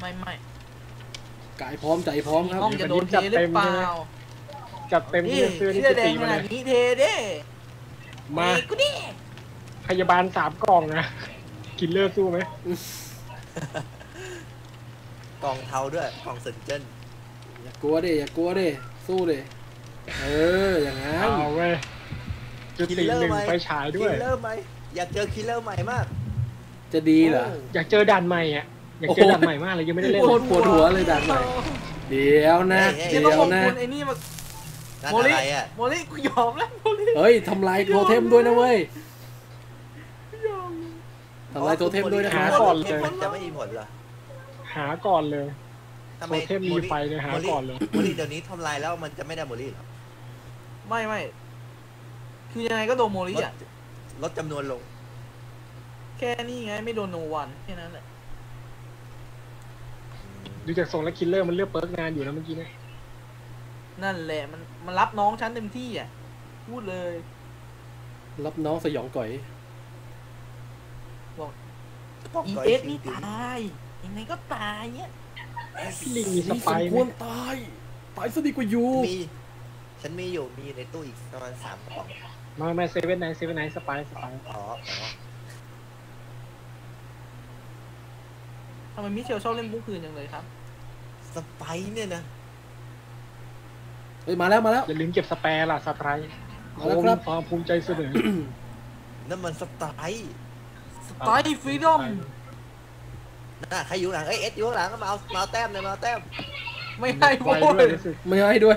ไม่ไม่กายพร้อมใจพร้อมครับห้องจะโดนเทหรือเปล่าจัดเต็มนี่เสื้อที่เสื้อจะแดตีงขมานาดเลยนี้เทเด้มาเอ้ยกูดิพยาบาลสามกล่องนะกินเลอร์สู้ไหมกองเทาด้วยกองเซนเจิ้นอย่ากลัวดิอย่ากลัวดิสู้ดิเอออย่างนั้นเอาเว้ยจุติหนึ่งไฟฉายด้วยคิลเลอร์ไหมอยากเจอคิลเลอร์ใหม่มาก จะดีเหรออยากเจอด่านใหม่อะ อยากเจอด่านใหม่มากเลยยังไม่ได้เล่นโคตรปวดหัวเลยด่านใหม่ เดี๋ยวนะ เดี๋เดี๋ยวยวต้องขอบนะคุณไอ้นี่มานั่นโมอะลิไรอะโมลิกูยอมแล้วโมลิเฮ้ยทำลายโทเทมด้วยนะเว้ยทำลายโทเทมด้วยนะคหารับก่อนเลยมันจะไม่มีผลเหรอหาก่อนเลยทำโทไมเทมมีไฟเลยหาก่อนเลยโมลี่เดี๋ยวนี้ทำลายแล้วมันจะไม่ได้โมลี่เหรอไม่ไม่คือยังไงก็โดนโมลิลดอะลดจำนวนลง แค่นี้ไงไม่โดนโนวันแค่นั้นแหละ ดูจากทรงแล้วคิลเลอร์มันเลือกเปิร์กนานอยู่นะเมื่อกี้เนี่ยนั่นแหละมันมันรับน้องฉันเต็มที่อะ พูดเลย รับน้องสยองก่อยอีเอสนี่ตาย ยังไงก็ตายเนี่ยพี่ลิงมีสนี่ไปสมร์ไหคมวรตาย ตายซะดีกว่าอยู่มี ฉันมีอยู่ มีในตู้อีกประมาณสามกล่องมาไม่เซเว่นไนเซเว่นไนสไปร์สไปร์อ๋ออ๋อทำไมมิเชลชอบเล่นมุกคืนจังเลยครับ สไปซ์เนี่ยนะเฮ้ยมาแล้วมาแล้ว อย่าลืมเก็บสแปร์ล่ะสไปร์มาแล้วครับ ความภูมิใจเสนอนั่นมันสไตล์สไตล์ฟรีดอมน่ะใครอยู่หลังเอ้ยเอสอยู่ข้างหลังก็มาเอามาเอาแต้มเลยมาเอาแต้ม ไม่ให้ไวโว้ด้วยยรู้สึกไม่ให้ด้วย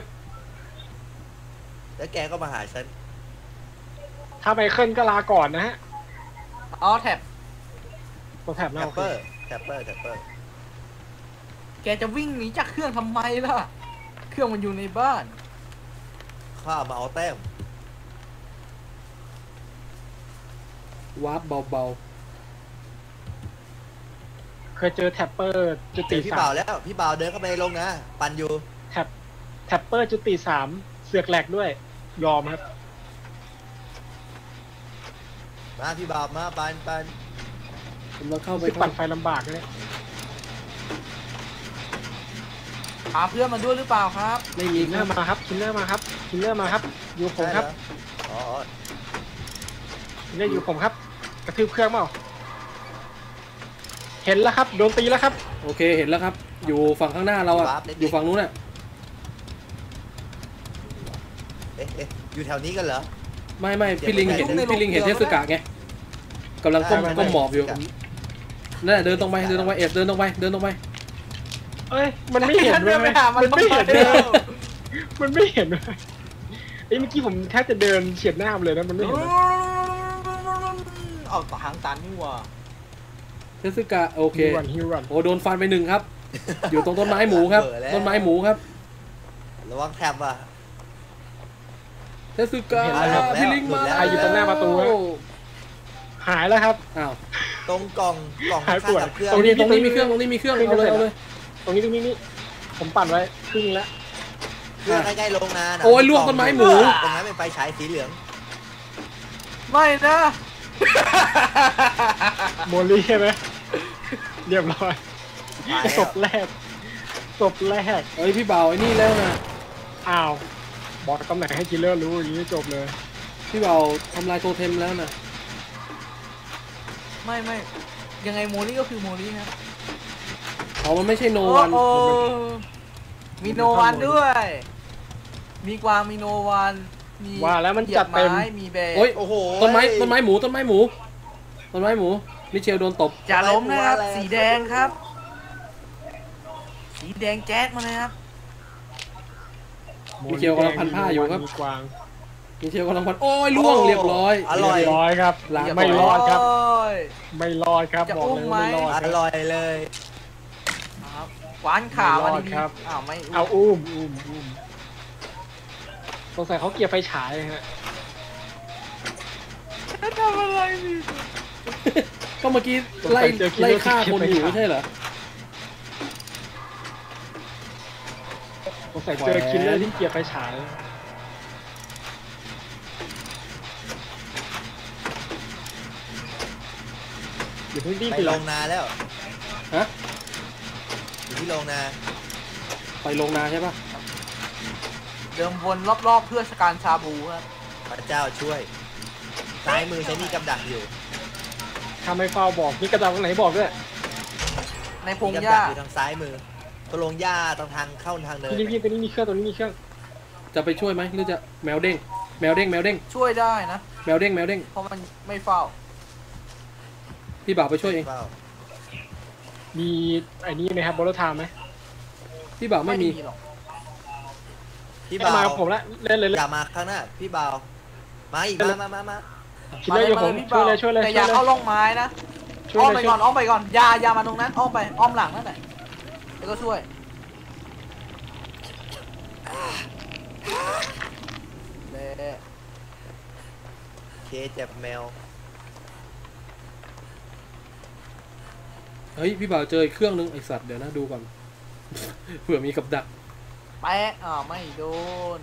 แล้วแกก็มาหาฉัน ถ้าไมเคิลก็ลาก่อนนะฮะอ๋อแท็บตัวแถบหแท็น้าปโอเปเคอร์แท็ปเปอร์แท็ปเปอร์ แกจะวิ่งหนีจากเครื่องทำไมล่ะ เครื่องมันอยู่ในบ้าน ข้ามาเอาแต้มวาร์ปเบาเคยเจอแท็ปเปอร์จุเจติอพี่สาบ่ามวแล้วพี่บ่าวเดินเข้าไปลงนะปั่นอยู่แท็บแท็ปเปอร์จุติสามเสือกแหลกด้วย ยอมครับ มาพี่บ่าวมาปั่นปั่นๆกำลังเข้าไปรู้สึกครัปั่บนไฟลำบากเลย พาเพื่อนมาด้วยหรือเปล่าครับไม่มีคิลคเลอรับร์มาครับคิลเลอร์มาครับkiller มาครับ อยู่ผมครับอ๋ออ๋อ killer อยู่ผมครับ กระทืบเครื่องเปล่าเห็นแล้วครับโดนตีแล้วครับ โอเคเห็นแล้วครับ อยู่ฝั่งข้างหน้าเราอะอยู่ฝั่งนู้นอะเอ๊ะเอ๊ะอยู่แถวนี้กันเหรอไม่ไม่เดี๋ยวพี่ลิงเห็นในโรงพี่ลิงเห็นเรืเทอสกะไงกำลังก้มไม่ไม่ก้มหมอบอยู่เทสกะนั่นแหละเดินตรงไปเดินตรงไปเอฟเดินตรงไปเดินตรงไป เอ้ยมันไม่เห็นเดิเลยนไปหามันมันไม่เห็นทำไมเลยอะมันไม่เห็นเลยไอ้ยเมื่อกี้ผมแทบจะเดินเฉียดหน้ามันเลยนะมันไม่เห็นเลยเอาทางตันนี่หว่าเทสกะโอเค hit run hit run โอ้โดนฟันไปหนึ่งครับ อยู่ตรงต้นไม้หมูครับเบื่อแล้วต้นไม้หมูครับระวัง trap อะเทสกะเห็นแล้วพี่ลิงมาเห็นแล้วใครอยู่ตรงหน้าประตูฮะหายแล้วครับอ้าวตรงกล่องกล่องหายข้างปวดกับเครื่องตรงนี้ตรงนี้มีเครื่องตรงนี้มีเครื่องเอาเลยเอาเลยต รงนี้ตรงนี้นี่ผมปั่นไว้ครึ่งแล้วเครื่องใกล้ๆโรงนาน่ะโอ้ยลวกต้นไม้หมู ตรงนั้นเป็นไฟฉายสีเหลืองไม่นะโมลี่ใช่ไหมเรียบร้อยตายศแล้วพแรกศพแรกเฮ้ยพี่เบาไอ้นี่แล้วนะอ้าวบอกตำแหน่งให้ killer รู้อย่างนี้จบเลยพี่เบาทำลายโทเทมแล้วนะไม่ไม่ยังไงโมลี่ก็คือโมลี่ครับ อ๋อมันไม่ใช่โนวัน โอ้โหมีโนวันด้วย มีกวางมีโนวันมีว่าแล้วมันเหยียจับดเต็มไม้มีแบกโอ้ยโอ้โห ต้นไม้ต้นไม้หมูต้นไม้หมูต้นไม้หมูมิเชลโดนตบจะล้มนะครับ อะไร สีแดงครับ สีแดงแจ๊ดมาเลยครับมิเชลกำลังพันผ้าอยู่ครับ มีกวางมิเชลกำลังพันโอ้ยล่วงเรียบร้อยอร่อยเรียบร้อยครับลาไม่รอดครับโอ้ยไม่รอดครับจะบอกอุ้เลยมไหมไม่รอดอครับร่อยเลยครับ หวานข่าวไม่รอัอนดนี้ครับอ้าวไม่เอาอุ้มอุ้มอุ้มสงสัยเขาเกลียร์ไฟฉายฮะทำอะไรนี่ก็เมื่อกี้ไล่ไล่ฆ่าคนอยู่ไม่ใช่เหรอสงสัยเจอคิลเลอร์ที่เกลียร์ไฟฉายอย่าเพิ่งรีบไปไปลลงงนาแล้ว ฮะ โรงนาไปลงนาใช่ปะเดิมวนรอบๆเพื่อการชาบูครับพระเจ้าช่วยซ้ายมือใช้มีดกำดักอยู่ทำไมฟาวบอกมีกระดังตรงไหนบอกด้วยในพมีงกำหดัญ้ากอยู่ทางซ้ายมือตรงลงหญ้าตรงทางเข้าทางเดินพี่พี่ตัวนี้มีเครื่องตัวนี้มีเครื่องจะไปช่วยไหมหรือจะแมวเด้งแมวเด้งแมวเด้งช่วยได้นะ แมวเด้งแมวเด้งเพราะมันไม่เฝ้าพี่บ่าวไปช่วยเองเปล่า มีไอ้นี่ไหมครับโบลทามไหมพี่บ่าวไม่มีหรอกพี่ไม่เบามากับผมละเล่นเลยอเล่นย่ามาข้างหน้าพี่เบามาอีกมามามามาคิดเลยอยู่ผมพี่ช่วยบ่าเลยช่วยเลยแต่อช่วย่ายเลยเข้าร่องไม้นะช่วยอ้อมเลไปยก่อนอ้อมไปก่อนอย่าอย่ามาตรงนั้นอ้อมไปอ้อมหลังนั่นแหละแล้วก็ช่วยเละเคเจ็บแมว เฮ้ย พี่บ่าวเจออีกเครื่องนึงไอสัตว์เดี๋ยวนะดูก่อน เผื่อมีกับดัก แปะอ่าวไม่โดน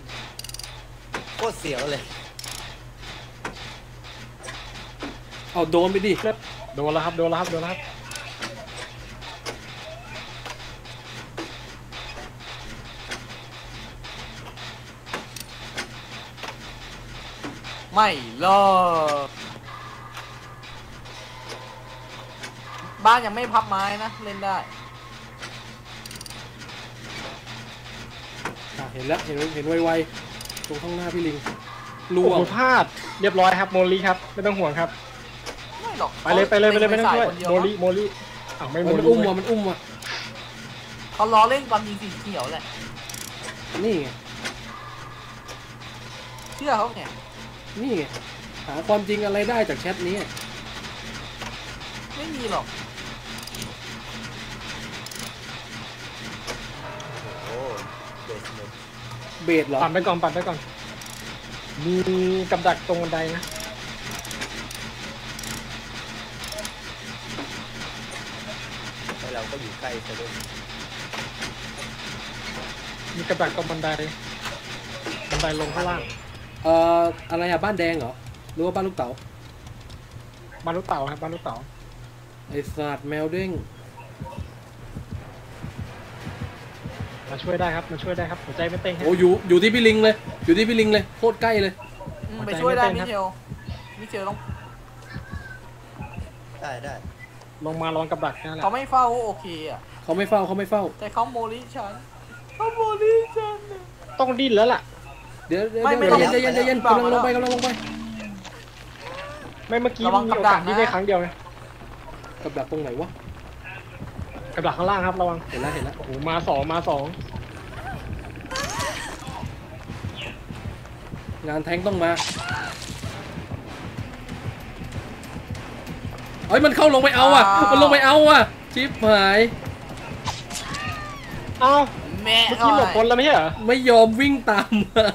โคตรเสียวเลย เอาโดนไปดิโดนแล้วครับ โดนแล้วครับ โดนแล้วครับ ไม่เลิก บ้านยังไม่พับไม้นะ เล่นได้ อะเห็นแล้วเห็นเห็นไวๆตรงข้างหน้าพี่ลิงโอ้ล่วงโหพลาดเรียบร้อยครับโมลีครับไม่ต้องห่วงครับ ไม่หรอกไปเลยไปเลยไปเลยไม่ต้องช่วยเล่นโมไปลีโมลีอ้าวไม่เฮ้โมยมันลีอุ้มว่ะมันอุ้มว่ะเขาล้อเล่นความยิงสีเขียวแหละ นี่ไงเชื่อเขาไงนี่ไงหาความจริงอะไรได้จากแชทนี้ ไม่มีหรอก เบสเหรอปั่นไปก่อนปั่นไปก่อน มีกับดักตรงบันไดนะให้เราก็อยู่ใกล้ซะด้วยมีกับดักตรงบันไดบันไดลงข้างล่างเอ่ออะไรอะบ้านแดงเหรอหรือว่าบ้านลูกเต๋าบ้านลูกเต่าครับบ้านลูกเต่าไอสัตว์แมวเด้ง มาช่วยได้ครับมาช่วยได้ครับหัวใจไม่เต้นครับโอ้อยู่อยู่ที่พี่ลิงเลย อยู่ที่พี่ลิงเลยโคตรใกล้เลยอืมหัวใจไปช่วยได้ไม่มิเต้นครับเชลมิเชลต้องได้ได้ลงมาลองกับดักนั่นแหละเขาไม่เฝ้าก็โอเคอะ เขาไม่เฝ้าเขาไม่เฝ้า แต่เขาโมลิฉันเขาโมลิฉันน่ะ ต้องดิ้นแล้วล่ะ เดี๋ยวเดี๋ยวไม่ไม่ใจเย็นใจเย็นใจเย็นต้องกำลังลงไปกำลังลงไปไม่เมื่อกี้ระวังมีกับโอดักากสนะ ที่ได้ครั้งเดียวไงกับดักตรงไหนวะ กับดักข้างล่างครับระวังเห็นแล้วเห็นแล้วโอ้โหมาสองมาสองงานแทงต้องมาเอ้ยมันเข้าลงไปเอาอะ มันลงไปเอาอะชิปหายเอ้าวแม่เมื่อกี้หลบพ้นแล้วไม่ใช่เหรอไม่ยอมวิ่งตามมา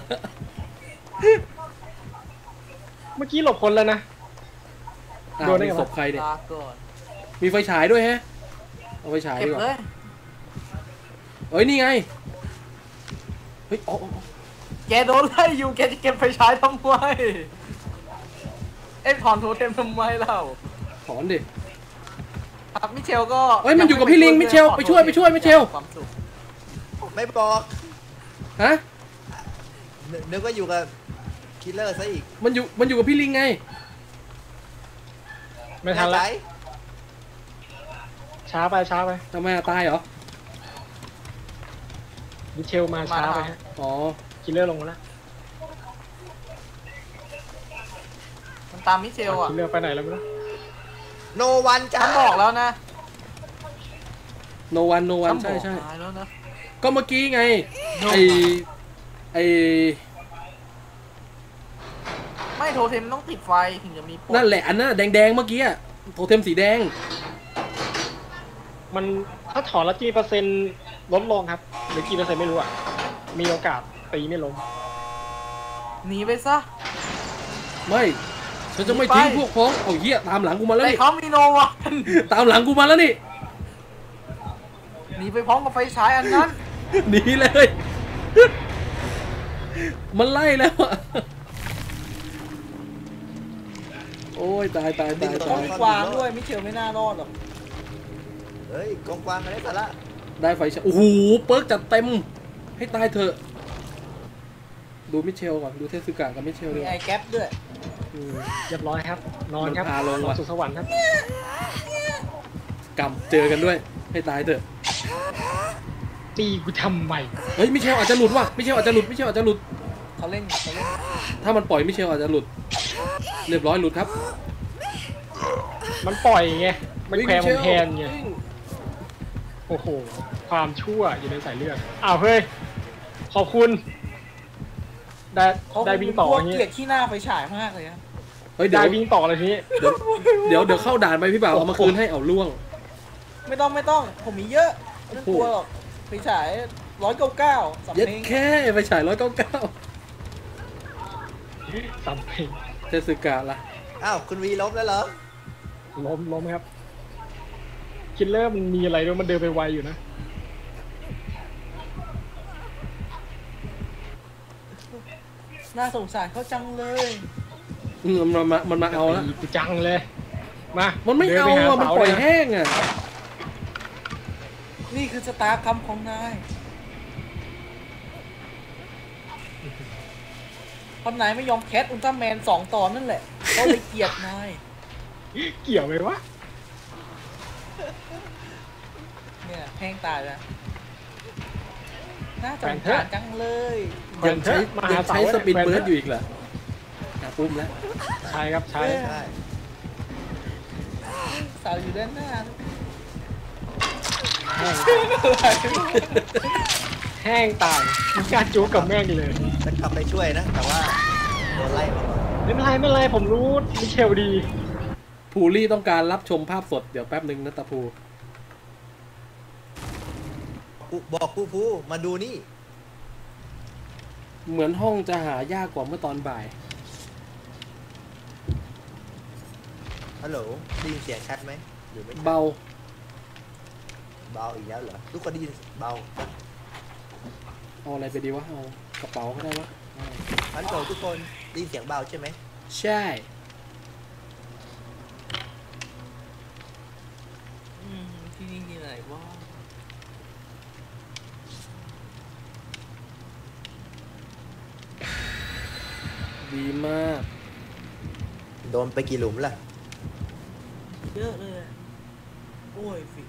เมื่อกี้หลบพ้นแล้วนะอ้าวโดนได้มีไงวะศพใครเนี่ยลาก่อนมีไฟฉายด้วยฮะ เอาไฟฉายเก็ดีบกว่าเลยเอ้ยนี่ไง เฮ้ยอ๋ออ๋ออ๋อแกโดนไล่อยู่แกจะเก็บไฟฉายทำไม เอ็กถอนโทเทมทำไมเล่าถอนดิ ครับมิเชลก็เอ้ยมันอยู่กับพี่ลิงมิเชลไปช่วยไปช่วยมิเชล ความสุขไม่บอกฮะ นึนึกว่าอยู่กับ killer ซะอีกมันอยู่ มันอยู่กับพี่ลิงไง ไม่ทันแใจแล้ว ช้าไปช้าไปทำไมอะตายเหรอมิเชลมาช้าไปฮะอ๋อ killer ลงมาแล้วมันตามมิเชลอะ killer ไปไหนแล้วไม่รู้ no one จ้าฉันบอกแล้วนะโนวันโนวันฉัใช่บอกใช่ตายแล้วนะ ก็เมื่อกี้ไง No ไอไอไม่โทเทมต้องติดไฟถึงจะมีผลนั่นแหละอันนั้นอะแดงๆเมื่อกี้อะโทเทมสีแดง มันถ้าถอนแล้วกี่เปอร์เซ็นต์ลดลงครับ หรือกี่เปอร์เซ็นต์ไม่รู้อะ มีโอกาสตีไม่ลง หนีไปซะ ไม่ฉันจะไม่ไปทิ้งพวกพ้องเอาเหี้ยตามหลังกูมาแล้วแต่นี่เขามีโนวันตามหลังกูมาแล้วนี่หนีไปพร้อมกับไฟฉายอันนั้น หนีเลย มันไล่แล้วอะโอ้ยตายตายตายต้อตางยมีกวางด้วยมิเชลไม่น่ารอดหรอก เฮ้ยกองกวางอะไรสาระได้ไฟฉายโอ้โหเปิร์กจัดเต็ม ให้ตายเถอะ ดูมิเชลก่อน ดูเทสึกะกับมิเชลมีดีกไอว่าแก๊ปด้วยอืมเรียบร้อยครับ นอนครับมันพาลงนอว่ะนสู่สวรรค์ครับกรรมเจอกันด้วย ให้ตายเถอะ ตีกูทำไมเฮ้ยมิเชลอาจจะหลุดว่ะมิเชลอาจจะหลุดมิเชลอาจจะหลุด เขาเล่นเขาเล่นถ้ามันปล่อยมิเชลอาจจะหลุด เรียบร้อยหลุดครับมันปล่อยไง มันวิ่งแพรมิมเชลแพนไง วิ่งโอ้โห ความชั่วอยู่ในสายเลือดอ้าวเฮ้ย ขอบคุณ ได้เขาได้วิ่งต่อพวอกย่างงี้เกลียดขี้หน้าไฟฉายมากเลยครับเฮ้ยเดี๋ยได้ววิ่งต่อเลยทีนี้เดี๋ยวเดี๋ยวเดี๋ยวเข้าด่านไปพี่บ่าวเอามาคืนให้เอาล่วง ไม่ต้องไม่ต้องผมมีเยอะไม่ต้องกลัวหรอกไฟฉายร้อยเก้าเก้าสำเย็ดเพ็งแค่ไปฉายร้อยเก้าเก้าสำเพ็งเทสึกะล่ะอ้าว คุณวีล้มแล้วเหรอล้มล้มครับ คิดเลอร์มันมีอะไรด้วยมันเดินไปไวอยู่นะน่าสงสารเขาจังเลยอืมมันมามันมาเอาล้วตีกูจังเลย มามันไม่เอาอะมันปล่อยแห้งอะนี่คือสตาร์คำของนายเพราะนายไม่ยอมแคสอุลตร้าแมนสองตอนนั่นแหละเขาเลยเกลียดนาย เกี่ยวไหมวะ เนี่ยแห้งตายแล้วน่าสงสารจังเลยยังใช้มายัหางเสาใช้เนี่ยสปินแขวนเบิร์ดเถอะ อยู่อีกเหรออะปุ้มแล้วใช่ครับใช่ใช่สาวอยู่ด้านหน้าแห้งตายมีการจู๊กับแม่งเลย จะกลับไปช่วยนะ แต่ว่าโดนไล่มาก่อนไม่เป็นไรไม่เป็นไรผมรู้มิเชลดี ภูรี่ต้องการรับชมภาพสดเดี๋ยวแป๊บหนึ่งนะตาภูกูบอกกูภูมาดูนี่ เหมือนห้องจะหายากกว่าเมื่อตอนบ่าย ฮัลโหลได้ยินเสียงชัดไหมหรือไม่ชัดเบา เบาอีกแล้วเหรอ ทุกคนได้ยินเบาเอาอะไรไปดีวะ เอากระเป๋าก็ได้วะเอาฮัลโหลทุกคนได้ยินเสียงเบาใช่ไหม ใช่ อืมที่ นี่มีอะไรวะดีมาก โดนไปกี่หลุมล่ะ เยอะเลยอะโอ้ยฟิ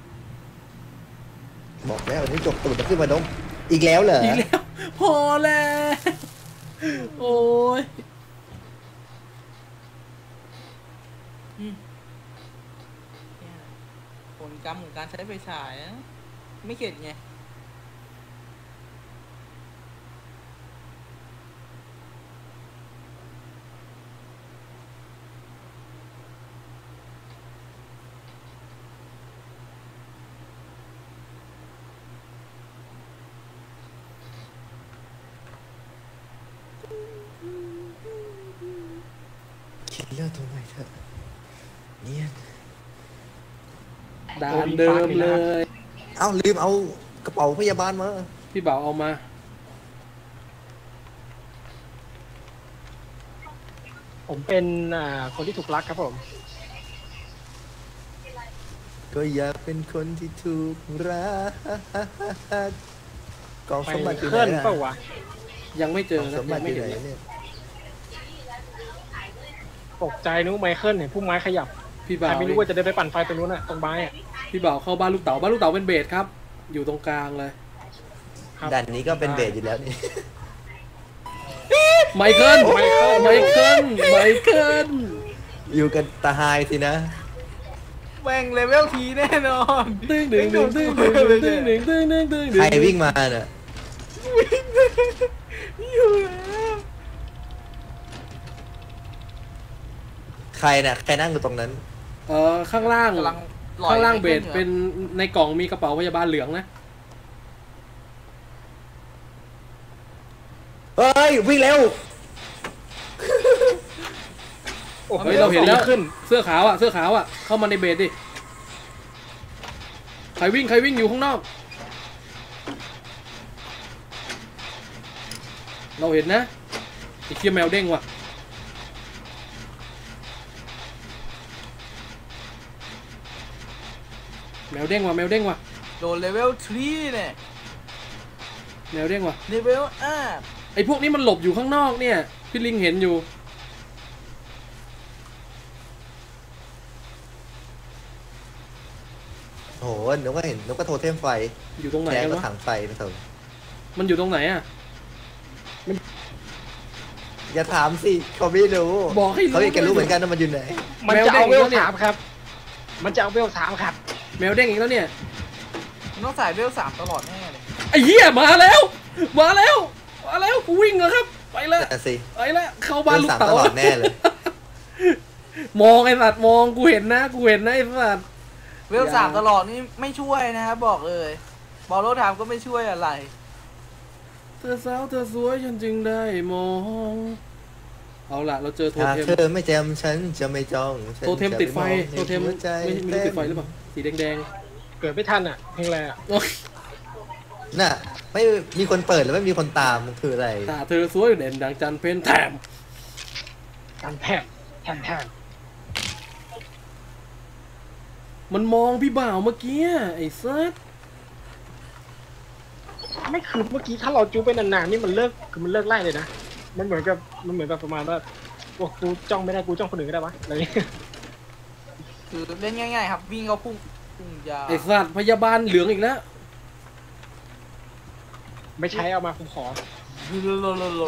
บอกแล้ววันนี้จบตูดจะขึ้นมาดม อีกแล้วเหรอ อีกแล้ว พอแล้ว โอ้ยเนี่ยผล กรรมของการใช้ไฟฉายไม่เข็ดไง คิดเรื่องตัวใหม่เถอะเนี่ย ด่าน เดิมเลย เอ้าลืมเอากระเป๋าพยาบาลมา พี่เบาเอามา ผมเป็นอ่าคนที่ถูกรักครับผม ก็อยากเป็นคนที่ถูกรักกองไปสมบัติอยู่เคลื่อนไหนเปล่าอะวะยังไม่เจกอองนะสมบัยังติอไม่ยู่เห็นไหนเนี่ยตกใจนึกว่าไมเคิลเห็นพุ่มไม้ขยับ พี่บ่าวไม่รู้ว่าจะได้ไปปั่นไฟตรงนู้นอะตรงบ้าอะพี่บ่าวเข้าบ้านลูกเต๋าบ้านลูกเต๋าเป็นเบสครับ อยู่ตรงกลางเลยด่านนี้ก็เป็นเบสอยู่แล้วนี่ไมเคิลไมเคิลไมเคิลไมเคิลอยู่กันตาไฮสินะแม่งเลเวลทีแน่นอนตึ้งดึงดึงตึ้งดึงตึ้งดึงตึ้งดึงตึ้งดึงใครวิ่งมาเนี่ยวิ่งอยู่แล้วใครเนี่ยใครนั่งอยู่ตรงนั้น เออข้างล่างกำลังลอยข้างล่างเบสไขึ้เป็นในกล่องมีกระเป๋าพยาบาลเหลืองนะเฮ้ยวิ่งเร็วโอ้โหเฮ้ยเราเห็นแล้วขึ้นเสื้อขาวอะเสื้อขาวอะเข้ามาในเบสดิใครวิ่งใครวิ่งอยู่ข้างนอก เราเห็นนะไอ้เคียแมวเด้งว่ะ แมวเด้งว่ะแมวเด้งว่ะโดน level 3เนี่ยแมวเด้งว่ะ level up ไอ้พวกนี้มันหลบอยู่ข้างนอกเนี่ย พี่ลิงเห็นอยู่โอ้โหนึกว่าเห็นนึกว่าโทเทมไฟอยู่ตรงไหนแกกันก็วะถังไฟนะเถอะมันอยู่ตรงไหนอะ อย่าถามสิเขาไม่รู้บอกให้รู้เขาอยากจะรู้เหมือนกันว่ามันอยู่ไหนมันจะเอาเวลแมวเด้งอีกแล้วเนี่ยสามครับ มันจะเอาเวลสามครับ แมวเด้งอีกแล้วเนี่ยมันต้องใส่เลเวล3ตลอดแน่เลยไอ้เหี้ยมาแล้ว มาแล้วมาแล้วกูวิ่งแล้วครับ ไปแล้วแต่สิไปแล้วเข้าบ้านลูกเดินสามเต๋าตลอดแน่เลย มองไอ้สัตว์มองกูเห็นนะกูเห็นนะไอ้สัตว์เลเวลอย่า3ตลอดนี่ไม่ช่วยนะครับบอกเลยบอลโลไทม์ก็ไม่ช่วยอะไร เธอสาวเธอสวยฉันจึงได้มอง เอาล่ะเราเจอโทหากเทมเธอไม่จำฉันจะไม่จ้องฉันโทเทมจะติดไฟองโทเทมหัไม่วใจไม่รู้ติดไฟหรือเปล่าสีแดงเกิดไม่ทันอะเพลงอะไรอะๆโอ๊ยน่ะไม่มีคนเปิดแล้วไม่มีคนตามมันคืออะไรตาเธอสวยเด่นดังจันทร์เพนแถมการแทบแทบแทบมันมองพี่บ่าวเมื่อกี้ไอ้ซัดไม่คือเมื่อกี้ถ้าเราจูไปนานๆนี่มันเลิกคือมันเลิกไล่เลยนะ มันเหมือนกับมันเหมือนกับประมาณว่าโอ้กูจ้องไม่ได้กูจ้องคนอื่นก็ได้วะอะไรอย่างเงี้ยคือเล่นง่าย ๆ ครับ วิ่งเขาพุ่งพุ่งยาวไอ้สัตว์พยาบาลเหลืองอีกแล้วไม่ใช้เอามาผมขอ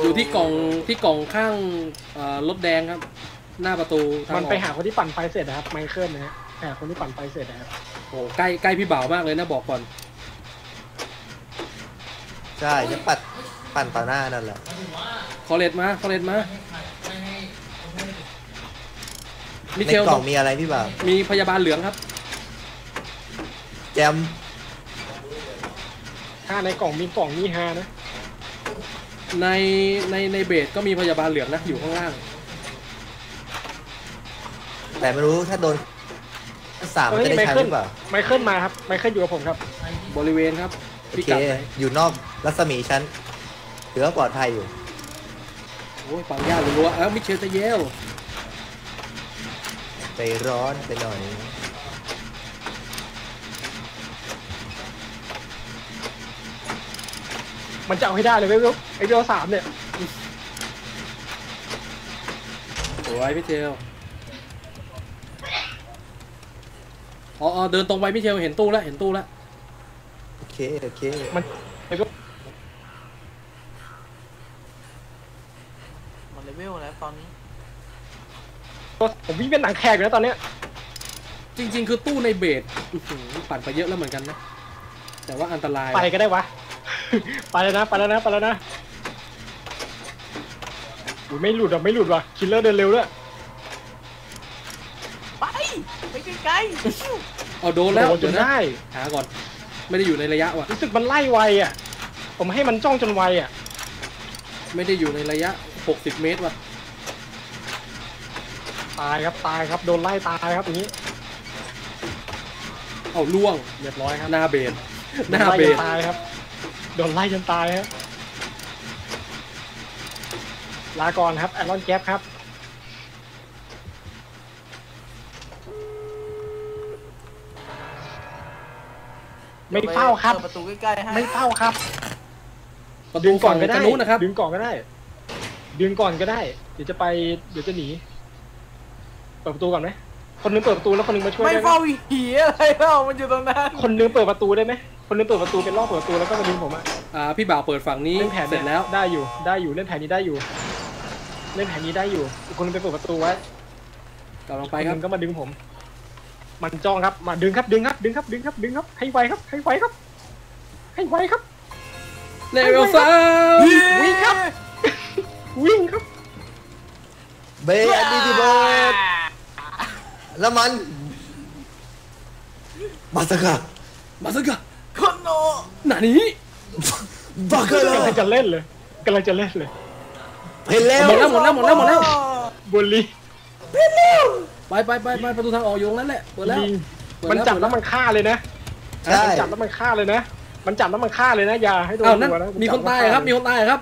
อยู่ที่กล่องที่กล่องข้างเอ่อรถแดงครับ หน้าประตูทางมันออกไปหาคนที่ปั่นไฟเสร็จนะครับไมเคิลนะฮะไปหาคนที่ปั่นไฟเสร็จนะครับโอ้ใกล้ใกล้พี่บ่าวมากเลยนะบอกก่อน ใช่จะปัด ปั่นต่อหน้านั่นแหละคอเลตมาคอเลตมามิในเชลกล่องมีอะไรพี่บ่าวมีพยาบาลเหลืองครับ แจมถ้าในกล่องมีกล่องนี่ฮานะ ในในในเบสก็มีพยาบาลเหลืองนะอยู่ข้างล่าง แต่ไม่รู้ถ้าโดนสามมันเฮ้ยจะได้ไมใช้เคิหลรือเปล่าไมเคิลมาครับไมเคิลอยู่กับผมครับ บริเวณครับโอพิเคกัดไหนอยู่นอกรัศมีชั้น ถือว่าปลอดภัยอยู่โอ้ยปังย่ารัวๆเอ้ามิเชลจะเยลใจร้อนไปหน่อยมันจะเอาให้ได้เลยเว้ยไอเวลสามเนี่ยสวยมิเชลอ๋ออ๋อเดินตรงไปมิเชลเห็นตู้แล้วเห็นตู้แล้วโอเคโอเคมันไอเวล มันเลเวลแล้วตอนนี้ ผมวิ่งเป็นหนังแขกอยู่นะตอนเนี้ยจริง ๆ คือตู้ในเบสอื้อหือปั่นไปเยอะแล้วเหมือนกันนะ แต่ว่าอันตรายไปก็ได้วะ ไปแล้วนะไปแล้วนะไปแล้วนะอุ้ยไม่หลุดอะไม่หลุดว่ะคิลเลอร์เดินเร็วด้วยไปไปไกลเอาโดนแล้วโดนจเดี๋ยนวนะได้หาก่อน ไม่ได้อยู่ในระยะว่ะ รู้สึกมันไล่ไวอะ ผมให้มันจ้องจนไวอะ ไม่ได้อยู่ในระยะ 60 เมตรว่ะ ตายครับตายครับโดนไล่ตายครับอย่างนี้เอาล่วงเรียบร้อยครับหน้าเบสหน้าโดไล่เบจสนตายครับโดนไล่จนตายครับลาก่อนครับแอรอนแก๊ปครับๆไม่เฝ้าครับเปิดประตูใกล้ๆให้ไม่เฝ้าครับประตูฝั่งก็ได้กันนู้นนะครับดึงก่อนก็ได้ ดึงก่อนก็ได้ เดี๋ยวจะไป เดี๋ยวจะหนีเปิดประตูก่อนไหมคนนึงเปิดประตูแล้วคนนึงมาช่วยไม่ได้ไหมเฝ้าหีอะไรเล่ามันอยู่ตรงนั้นคนนึงเปิดประตูได้ไหมคนนึงเปิดประตูเป็นรอบเปิดประตูแล้วก็มาดึงผมอะอ่าพี่บ่าวเปิดฝั่งนี้เล่นแผนเสร็จแล้ว ได้อยู่ได้อยู่เล่นแผนนี้ได้อยู่ เล่นแผนนี้ได้อยู่อีกคนนึงไปเปิดประตูไว้กำลังคไปนครันึบงก็มาดึงผม มันจ้องครับมาดึงครับดึงครับดึงครับดึงครับดึงครับให้ไวครับให้ไวครับ ให้ไวครับ เลเวลสามวิ่งครับ วิ่งครับ เบย์อันดีดีเบิร์ด แล้วมัน มาสกะมาสักะคนโนหนานี้บักเกอร์กำลังจะเล่นเลยกำลังจะเล่นเลยเห็นแล้วหมดแล้วหมดแล้วหมดแล้วหมดแล้วบุลีไปไปไปไปประตูทางออกอยู่ตรงนั้นแหละเปิดแล้วยิงเปิดมันแล้วจับเปิดแล้วมันฆ่าเลยนะใช่มันจับแล้วมันฆ่าเลยนะมันจับแล้วมันฆ่าเลยนะอย่าให้โดนอ้าวนั่นตัวนะมีคนตายครับ มีคนตายครับ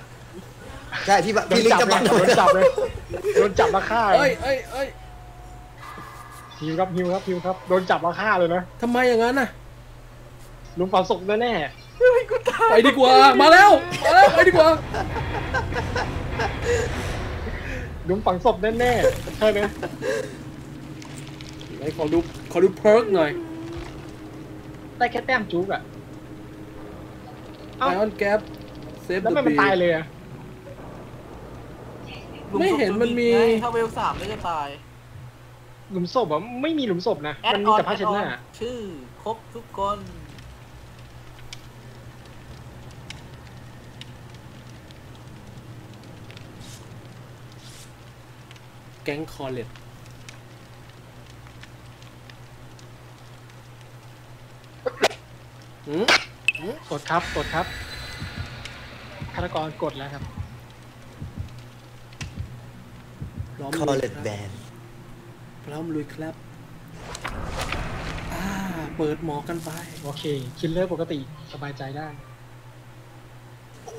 ใช่พี่บะโดพี่นลิงจับจะเลบัยงโดนจับเลยโดนจับแล้วฆ่าเอ้ยเอ้ยเอ้ย ฮิวครับฮิวครับฮิวครับโดนจับแล้วฆ่าเลยนะทำไมอย่างนั้นน่ะหลุมฝังศพแน่ไปดีกว่ามาแล้วมาแล้วไปดีกว่าๆหลุมฝังศพแน่ๆใช่ไหมไหนขอดูขอดูเพิร์กหน่อยได้แค่แต้มจุกอะ ไอเอ้า ออนแก๊ปเซฟแล้วเดทำอะไมมันบี ตายเลยอะไม่เห็นมันมีไงถ้าเวลสามก็จะตาย หลุมศพอะไม่มีหลุมศพนะแอดมันอมีอนแต่ผ้าเช็ดหน้าชื่อครบทุกคนแก๊งคอร์เลตหืมกดครับ กดครับฆาตกรกดแล้วครับพร้อมคอลุเลยดครับแบน พร้อมลุยครับอ่าเปิดหมอกันไป โอเค คิลเลอร์ปกติสบายใจได้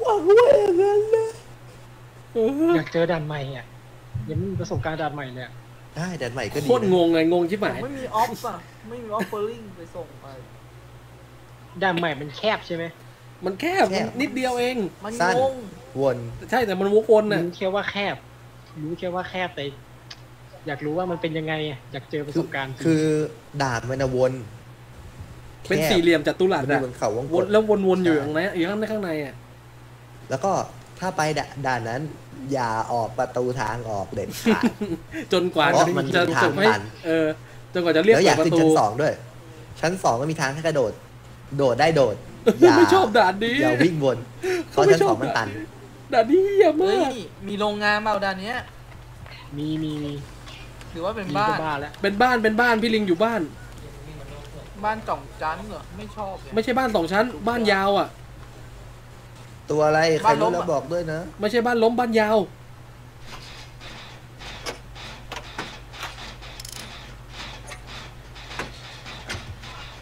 หวังว่าอย่างนั้นนะเอออยากเจอด่านใหม่อะยังไม่มีประสบการณ์ด่านใหม่เลยอะได้แดนใหม่ก็ดีโคตรงงไงงงชิบหายไม่มี off อะไม่มี offer ลิงไปส่งไปด่านใหม่มันแคบใช่ไหมมันแคบมันนิดเดียวเอง มันสั้นงงวน ใช่แต่มันวกวนน่ะรู้แค่ว่าแคบ รู้แค่ว่าแคบแต่ อยากรู้ว่ามันเป็นยังไงอะอยากเจอประสบการณ์จริงคือด่านมันนะวน เป็นแคบสี่เหลี่ยมจัตุรัสน่ะดูอะเหมือนเขาวงกวนดแล้ววนๆอยู่ใช่อย่างนั้นอยู่ข้างในข้างในอะแล้วก็ถ้าไปด่าด่านนั้น อย่าออกประตูทางออกเด็ดขาดจนกว่าเพจะราะมันจะมีทางส่งให้ตันเออจนกว่าจะเรียกแล้วอเปิยาดกประขึ้นตูชั้นสองด้วย ชั้นสองก็มีทางให้กระโดด โดดได้โดดอย่าไม่ชอบด่านนี้อย่าวิ่งวนเพเขาราะไม่ชั้นชอบสองมันตันด่านนี้เหี้ยเฮ้มากยมีโรงงานเปล่าด้านเนี้ยมีมีมี หรือว่าเป็นมีบ้าก็นบ้าแล้วเป็นบ้านเป็นบ้านพี่ลิงอยู่บ้าน บ้านจ่องจันเหรอ ไม่ชอบเนี่ยไม่ใช่บ้านสองชั้น บ้านยาวอะ ตัวอะไรใครบ้านล้รู้มแล้วอะบอกด้วยนะ ไม่ใช่บ้านล้มบ้านยาว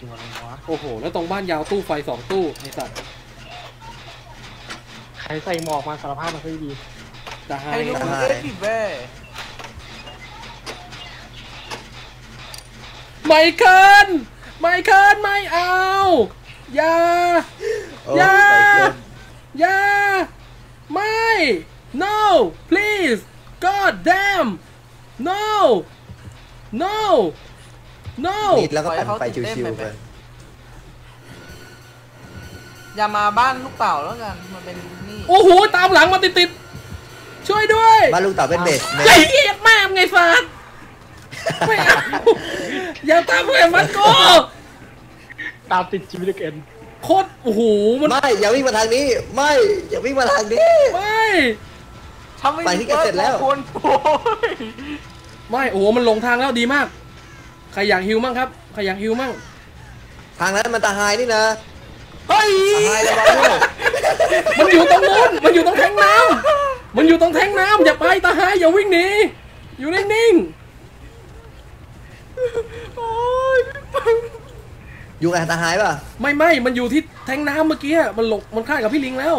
ตัวอะไรวะโอ้โห แล้วตรงบ้านยาวตู้ไฟสองตู้ไอ้สัตว์ใครใส่หมอกมาสารภาพมาซะดีจะหาให้ยรู้ได้เอ็ดดิแว่ ไม่เคินไม่เคินไม่เอาอย่าโอ้อย่าไปเกินอย่าไม่ no please god damn no no no นิดแล้วก็ปั่นไปชิวๆไปอย่ามาบ้านลูกเต่าแล้วกันมันเป็นนี่โอ้โหตามหลังมาติดๆช่วยด้วย บ้านลูกเต่าเป็นเบสเมนไอ้เหี้ยแม่งไงสัตว์ไม่เอาอย่าตามเพื่อนมันกูๆตามติดชีวิตเอ็นโคตรโอ้โหมันไม่อย่าวิ่งมาทางนี้ ไม่อย่าวิ่งมาทางนี้ไม่ถ้าไม่ไปที่แกเสร็จแล้วคนโอ้ยไม่โอ้โหมันหลงทางแล้วดีมาก ใครอยากฮิวมั่งครับใครอยากฮิวมั่งทางนั้นมันตาหายนี่นะเฮ้ยตาหายระวังด้วยมันอยู่ตรงนู้นมันอยู่ตรงแทงน้ำมันอยู่ตรงแทงน้ำอย่าไปตาหายอย่าวิ่งหนีอยู่นิ่ง โอ้ยอยู่กับตาหายป่ะๆไม่ไม่มันอยู่ที่แทงน้ำเมื่อกี้มันหลงมันฆ่ากับพี่ลิงแล้ว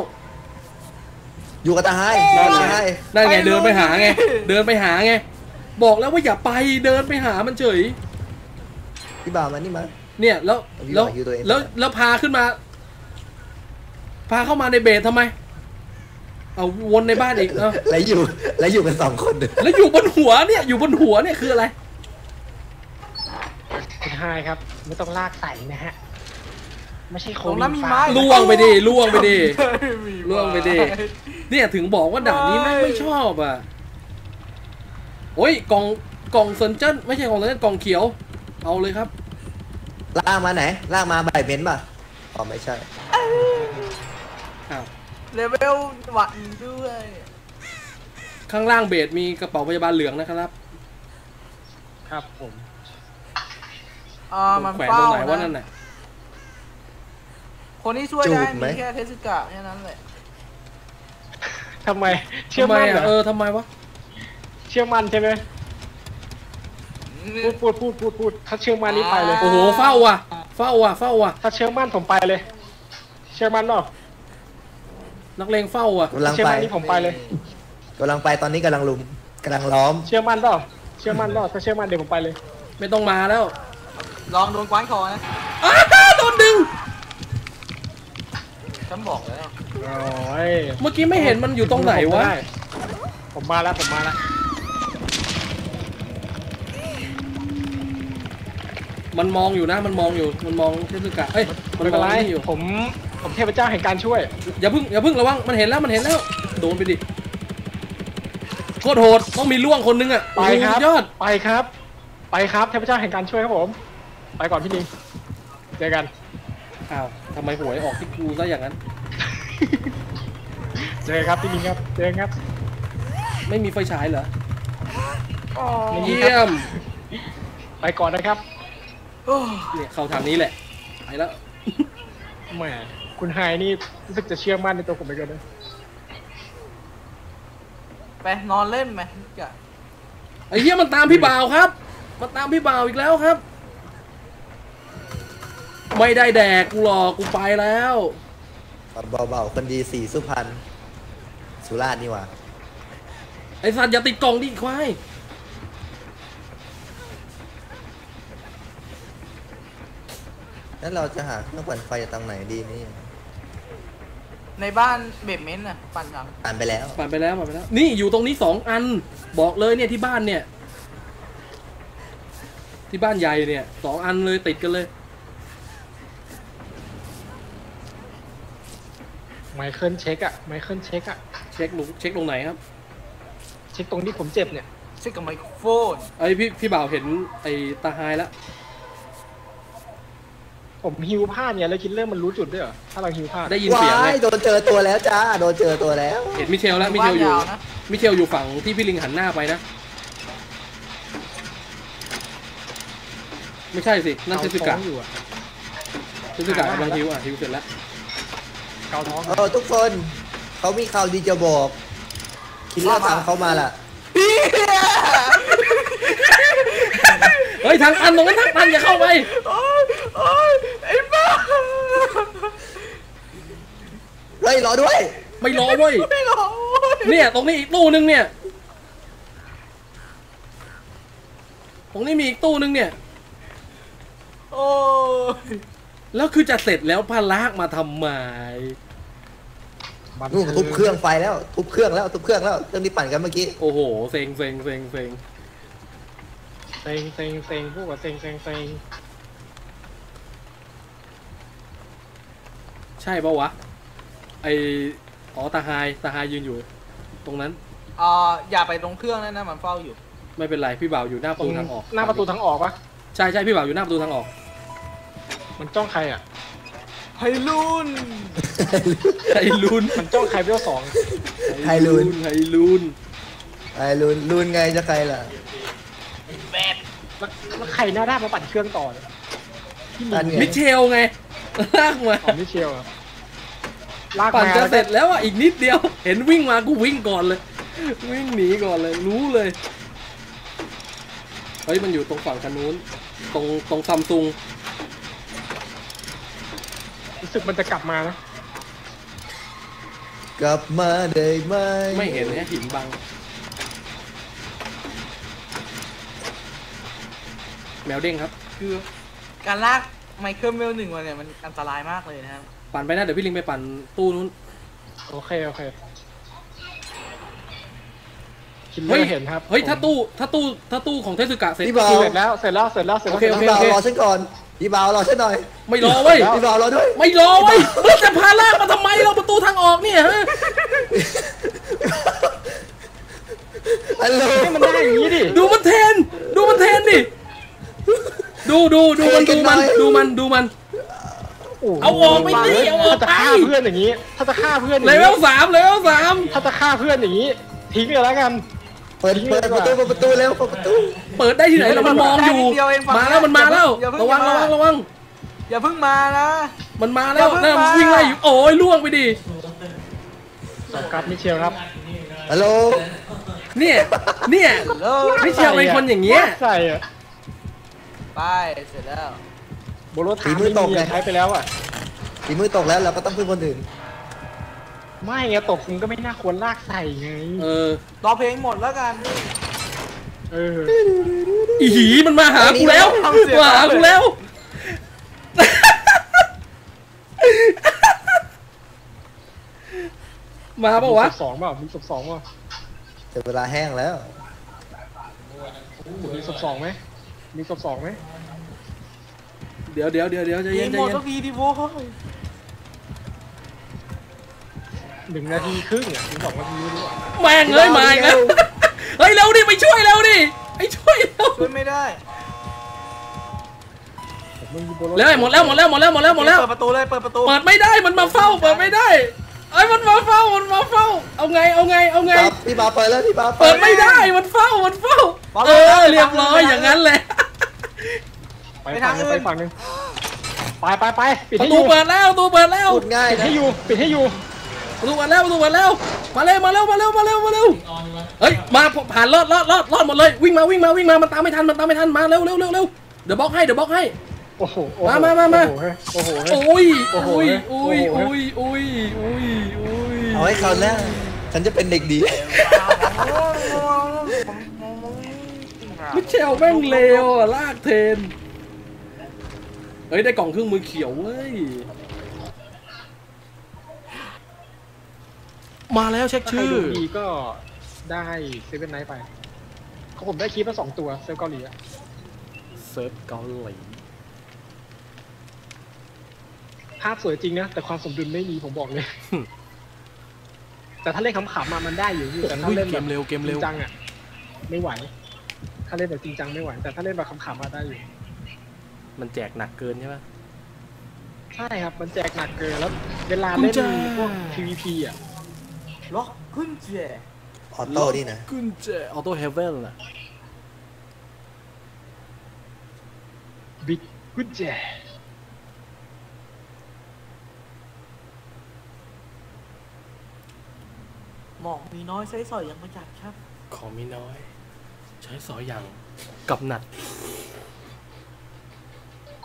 อยู่กับตาหายนั่นตาไงหายนั่นไงเดินไปหาไง เดินไปหาไง บอกแล้วว่าอย่าไปเดินไปหามันเฉย พี่บ่าวมานี่มา เนี่ยแล้วพี่แล้วบอกอยู่ตัวเองแล้วแล้วพาขึ้นมา พาเข้ามาในเบสทำไม เอาวนในบ้านอีกเอาแล้วอยู่แล้วอยู่กันสองคน แล้วอยู่บนหัวเนี่ยอยู่บนหัวเนี่ยคืออะไร คุณไฮครับ ไม่ต้องลากใส่นะฮะ ไม่ใช่โคตรงนั้นมีไม้ล่วงไปดิล่วงไปดิมีล่วงไปดิเนี่ยถึงบอกว่าด่านนี้แม่งไม่ชอบอะโอ้ยกล่องกล่องเซนเจิ้นไม่ใช่กล่องเซนเจิ้นกล่องเขียว เอาเลยครับ ลากมาไหนลากมาใบเบนซ์ป่ะอ๋อไม่ใช่ อ้าว เลเวลหวัดด้วย ข้างล่างเบสมีกระเป๋าพยาบาลเหลืองนะครับ ครับผม อ่ามันแขวนตรเฝ้างไหนว่านั่นนะ น่ะคนที่ช่วยได้จูบไหม มีแค่เทสกะแค่นั้นแหละทำไม เชื่อทำไมมั่นเหรอะอเออทำไมวะเชื่อมั่นใช่ไหมพูดพูดพูดพูดพูดถ้าเชื่อมั่นนี่ไปเลย โอ้โหเฝ้าว่ะ เฝ้าว่ะเฝ้าว่ะถ้าเชื่อมั่นผมไปเลย เชื่อมั่นเนาะนักเลงเฝ้าว่ะกำลังเชื่อไปมั่นนี่ผมไปเลย กำลังไปตอนนี้กำลังลุมกำลังล้อม เชื่อมั่นเนาะเชื่อมั่นเนาะถ้าเชื่อมั่นเดี๋ยวผมไปเลย ไม่ต้องมาแล้ว ลองโดนกวานคอนะอ้าโดนดึง ฉันบอกแล้วโอ้ยเมื่อกี้ไม่เห็นมันอยู่ตรงไหนวะ ผมมาแล้วผมมาแล้ว มันมองอยู่นะ มันมองอยู่ มันมองเทสึกะเอ้ย มันไม่มเป็อนงไร นี่อยู่ ผมผมเทพเจ้าแห่งการช่วย อย่าเพึ่งอย่าเพึ่งระวัง มันเห็นแล้ว มันเห็นแล้ว โดนไปดิ โคตรโหด ต้องมีล่วงคนนึงอะไปครับ โอ้โหสุดยอด ไปครับ ไปครับเทพเจ้าแห่งการช่วยครับผม ไปก่อนพี่นิงเจอกันอ้าวทำไมหวยออกที่กูซะอย่างนั้น เจอครับพี่นิงครับเจอกันครับไม่มีไฟฉายเหรอไม่มีเยี่คยรับมไปก่อนนะครับโอ้เนี่ยเข้าทางนี้แหละไปแล้วแหมคุณไฮนี่รู้สึกจะเชื่อมั่นในตัวผมไปเกินนะไปนอนเล่นไหมจะไอ้เหี้ยมันตามพี่บ่าวครับ มันตามพี่บ่าวอีกแล้วครับ ไม่ได้แดกกูหรอกกูไปแล้วเบาๆคนดีสีสุพรรณสุราษฎร์นี่หว่าไอสัตว์อย่าติดกล่องดิควายแล้วเราจะหาเครื่องปั่นไฟตรงไหนดีนี่ ในบ้านเบดเมนต์น่ะปั่นยังอ่านไปแล้วผ่านไปแล้วผ่านไปแล้ว นี่อยู่ตรงนี้สองอัน บอกเลยเนี่ยที่บ้านเนี่ย ที่บ้านใหญ่เนี่ยสองอันเลยติดกันเลย ไมเคิลเช็คอะไมเคิลเช็คอะเช็คลุงเช็คตรงไหนครับ เช็คตรงที่ผมเจ็บเนี่ยเช็คกับไมโครโฟนไอพี่พี่บ่าวเห็นไอตาไฮแล้วผมฮิวพลาดเนี่ยแล้ว killer มันรู้จุดด้วยเหรอถ้าเราฮิวพลาดได้ยินเสียงไหมว้ายโดนเจอตัวแล้วจ้าโดนเจอตัวแล้ว เห็นมิเชลแล้วมิเชลอยู่บ้านยาวนะมิเชลอยู่ฝั่งที่พี่ลิงหันหน้าไปนะ ไม่ใช่สิ นั่นเทสึกะเกาท้องอยู่อะเทสึกะกำลังฮิวอะฮิวเสร็จแล้วเกาท้องเออทุกคนเขามีข่าวดีจะบอก คิดเรื่องตามเขามาล่ะเฮ้ยทางอันตรงนั้นทางอันอย่าเข้าไปโอ้ยโอ้ยไอ้บ้าเฮ้ยรอด้วย ไม่รอเว้ยไม่หรอกเว้ยเนี่ยตรงนี้อีกตู้นึงเนี่ย ตรงนี้มีอีกตู้นึงเนี่ย โอ้ยแล้วคือจะเสร็จแล้วพาลากมาทำไมบันนู่นเทิงทุบเครื่องไฟแล้วทุบเครื่องแล้วทุบเครื่องแล้วเครื่องที่ปั่นกันเมื่อกี้โอ้โหเซ็งเซ็งเซ็งเซ็งเซ็งเซ็งเซ็งพวกกับเซ็งเซ็งเซ็งใช่ปะวะไออ๋อตาไฮตาไฮยืนอยู่ ตรงนั้นอ่าอย่าไปตรงเครื่องนั่นนะมันเฝ้าอยู่ ไม่เป็นไรพี่บ่าวอยู่หน้าประตรตูงทางออกหน้าประตูทางออกปะใช่ใช่พี่บ่าวอยู่หน้าประตูทางออก มันจ้องใครอะไฮรุ่นไฮลุนมันจ้องใครเบลสองไฮลุนไฮลุนไอ้ลุนลุนไงจะใครล่ะแล้วแล้วใครหน้าด้านมาปั่นเครื่องต่อเนี่ยพี่นั่นมีไงมิเชลไงลากมาของมิเชลอะลากปั่นมาจะแล้วเสก็ร็จแล้วอะอีกนิดเดียว เห็นวิ่งมากูวิ่งก่อนเลย วิ่งหนีก่อนเลยรู้เลยเฮ้ยมันอยู่ตรงฝั่งคันนู้น ตรงตรงซัมซุงรู้ สึกมันจะกลับมานะ กลับมาได้ไหมไม่เห็นเนี่ยหินบัง แมวเด้งครับ คือการลากไมเคิลเวลหนึ่งมาเนี่ยมันอันตรายมากเลยนะครับ ปั่นไปนะเดี๋ยวพี่ลิงไปปั่นตู้นู้น โอเค โอเคคิดเฮ้เลยยเห็นครับเฮ้ย ถ้าผมตู้ ถ้าตู้ ถ้าตู้ของเทสึกะเสร็จ พี่บ่าวเสร็จแล้ว เสร็จแล้ว เสร็จแล้ว เสร็จแล้ว โอเคโอพี่บ่าวรอฉันก่อน พี่บ่าวรอฉันหน่อยไม่รอเว้ย พี่บ่าวรอด้วย ไม่รอเว้ยเฮ้ยจะพาลากมาทำไมเราประตูทางออกเนี่ยฮะฮัลโหลให้มันได้อย่างนี้ดิ ดูมันเทรนดูมันเทรนดิ ดูดูดูมันดูมันดูมันดูมันโโหเอาออกไปดิเอาออกไปถ้าจะฆ่าเพื่อนอย่างนี้ ถ้าจะฆ่าเพื่อนอเลย่างเวนี้ลสามเลเวลสามถ้าจะฆ่าเพื่อนอย่างนี้ทิ้งเลยแล้วกัน เปิดเปิดประตูเปิดประตูเร็วเปิดประตู เปิดได้ที่ไหนแล้วมันมองอยู่ได้นิดเดียวเองฝั่งมาแล้วมันมาแล้วอย่าเพิ่งระวังอย่าระเพิ่งวังระวัง อย่าเพิ่งมานะ มันมาแล้วอย่าเพิ่งน่ามาวิ่งไล่อยู่ โอ้ยล่วงไปดิจบครับมิเชลครับ ฮัลโหล เนี่ย เนี่ยเลิกไม่เชียวเป็นคนอย่างเงี้ยใส่อะไปเสร็จแล้วโบโลถามไม่มีอะใช้ไปแล้วอะฝีมือตกแล้วเราก็ต้องพึ่งคนอื่น ไม่ไงตกคุณก็ไม่น่าควรลากใส่ไง เออรอเพลงหมดแล้วกัน เออ อีหีมันมาหากูแล้วทำเสียง มาหากูแล้ว มาปะวะ มีศพสองเปล่ามีศพสองเปล่าแต่เวลาแห้งแล้ว มีศพสองไหมมีศพสองไหมเดี๋ยวเดี๋ยวเดี๋ยวเดี๋ยวใจยิเย็นงใจหมดเย็นทุกทีดิโว้ย หนึ่งนาทีครึ่งอะถึงสองนาทีไม่รู้อะแม่งเลยมาอีกแล้วเฮ้ยเร็วดิไปช่วยเร็วดิไอ้ช่วยเร็วช่วยไม่ได้ผมไม่มีโบโลเร็วหมดแล้วหมดแล้วหมดแล้วหมดแล้วหมดแล้ว เปิดประตูเลยเปิดประตูเปิดไม่ได้มันมาเฝ้าเปิดไม่ได้ไอ้ยมันมาเฝ้ามันมาเฝ้า เอาไงเอาไงเอาไงครับพี่บาเปิดแล้วพี่บาเปิดไม่ได้มันเฝ้ามันเฝ้า เออเรียบร้อยอย่างนั้นแหละ ไปฝั่งหนึงไปฝั่งหนึงไปไปไปปิดประให้อตูยู่เปิดแล้วประตูเปิดแล้ว พูดง่ายปิดนะให้อยู่ปิดให้อยู่ ประตูเปิดแล้วประตูเปิดแล้วมาเร็วมาเร็วมาเร็วมาเร็วมาเร็วเฮ้ยมาผ่านรอดรอดรอดรอดหมดเลยวิ่งมาวิ่งมาวิ่งมามันตามไม่ทันมันตามไม่ทันมาเร็วเร็วเร็วเร็วเดี๋ยวบล็อกให้เดี๋ยวบล็อกให้โอ้โหโอ้โหมามามามาโอ้โหเฮ้ยโอ้โหเฮ้ยโอ้ยโอ้โอ้โหยโอ้ยโอ้ยโอ้ยโอ้ยเอาให้เขาแล้วฉันจะเป็นเด็กดีมิเชลแม่งเลวอะลากเทรนเฮ้ยได้กล่องเครื่องมือเขียวเว้ย มาแล้วเช็คถ้าใครชื่อดูดีก็ได้เซเว่นไนท์ไปเขาผมได้คลิปมาสองตัวเซลเกาหลีอะเซิร์ฟเกาหลีภาพสวยจริงนะ แต่ความสมดุลไม่มีผมบอกเลย แต่ถ้าเล่นขำๆมามันได้อยู่พี่แต่ถ้าอุ้ยเล่นเกแบบมเร็วเกมจเร็ริวงจังอะไม่ไหว ถ้าเล่นแบบจริงจังไม่ไหว แต่ถ้าเล่นแบบขำๆมาได้อยู่ มันแจกหนักเกินใช่ปะใช่ครับ มันแจกหนักเกินแล้ว เวลาเล่นคุณจะพวก PVP อะ ล็อกขึ้นเจออโต้นี่นะกุญแจออโต้เฮเว่นอะบิ๊กกุญแจหมอกมีน้อยใช้สอยยังประหยัดครับ ของมีน้อย ใช้สอยอย่างกับหนัด